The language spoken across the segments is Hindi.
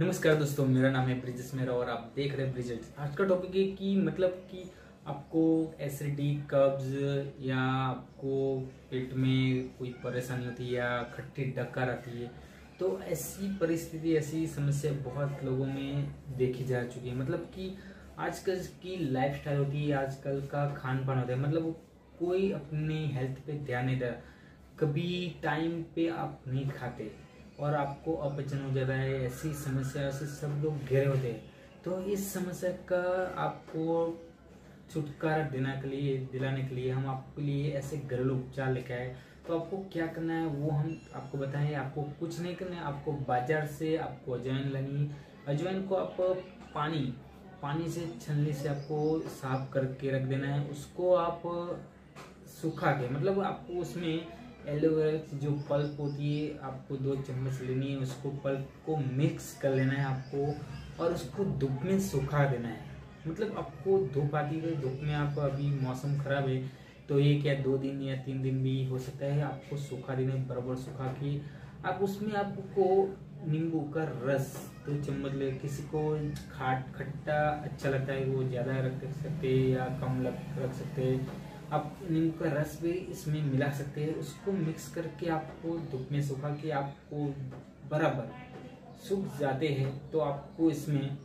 नमस्कार दोस्तों, मेरा नाम है ब्रिजेश मेरा और आप देख रहे हैं ब्रिजेश। आज का टॉपिक है कि मतलब कि आपको एसिडिटी कब्ज या आपको पेट में कोई परेशानी होती है या खट्टी डकार आती है तो ऐसी परिस्थिति, ऐसी समस्या बहुत लोगों में देखी जा चुकी है। मतलब कि आजकल की लाइफ स्टाइल होती है, आजकल का खान पान होता है मतलब कोई अपनी हेल्थ पे ध्यान नहीं दे कभी टाइम पे आप नहीं खाते। और आपको अपचन हो जाता है, ऐसी समस्या से सब लोग घेरे होते हैं। तो इस समस्या का आपको छुटकारा देने के लिए, दिलाने के लिए हम आपके लिए ऐसे घरेलू उपचार लेके आए। तो आपको क्या करना है, वो हम आपको बताएँ। आपको कुछ नहीं करना है, आपको बाज़ार से आपको अजवाइन लेनी अजवाइन को आप पानी पानी से छलनी से आपको साफ़ करके रख देना है। उसको आप सूखा के मतलब आपको उसमें एलोवेरा की जो पल्प होती है, आपको दो चम्मच लेनी है, उसको पल्प को मिक्स कर लेना है आपको, और उसको धूप में सुखा देना है। मतलब आपको धूप आती है, धूप में आप अभी मौसम खराब है तो या दो दिन या तीन दिन भी हो सकता है आपको सूखा देना है, बराबर सुखा के। आप उसमें आपको नींबू का रस, दो चम्मच ले, किसी को खाट खट्टा अच्छा लगता है, वो ज़्यादा रख सकते हैं या कम रख सकते हैं। आप नींबू का रस भी इसमें मिला सकते हैं। उसको मिक्स करके आपको धूप में सुखा के आपको बराबर सूख जाते हैं तो आपको इसमें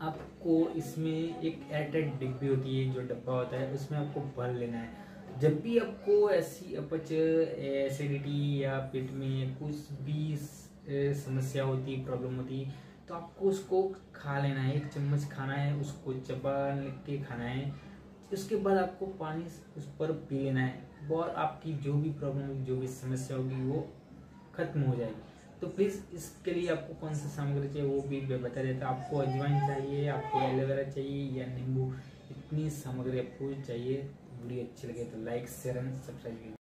आपको इसमें एक एयरटाइट डिब्बी होती है, जो डब्बा होता है, उसमें आपको भर लेना है। जब भी आपको ऐसी अपच एसिडिटी या पेट में कुछ भी समस्या होती प्रॉब्लम होती तो आपको उसको खा लेना है। एक चम्मच खाना है, उसको चबा के खाना है। उसके बाद आपको पानी उस पर पी लेना है। और आपकी जो भी प्रॉब्लम होगी, जो भी समस्या होगी, वो खत्म हो जाएगी। तो प्लीज़ इसके लिए आपको कौन सा सामग्री चाहिए, वो भी बता देता आपको अजवाइन चाहिए, आपको एलोवेरा चाहिए या नींबू, इतनी सामग्री आपको चाहिए। वीडियो अच्छी लगे तो लाइक शेयर एंड सब्सक्राइब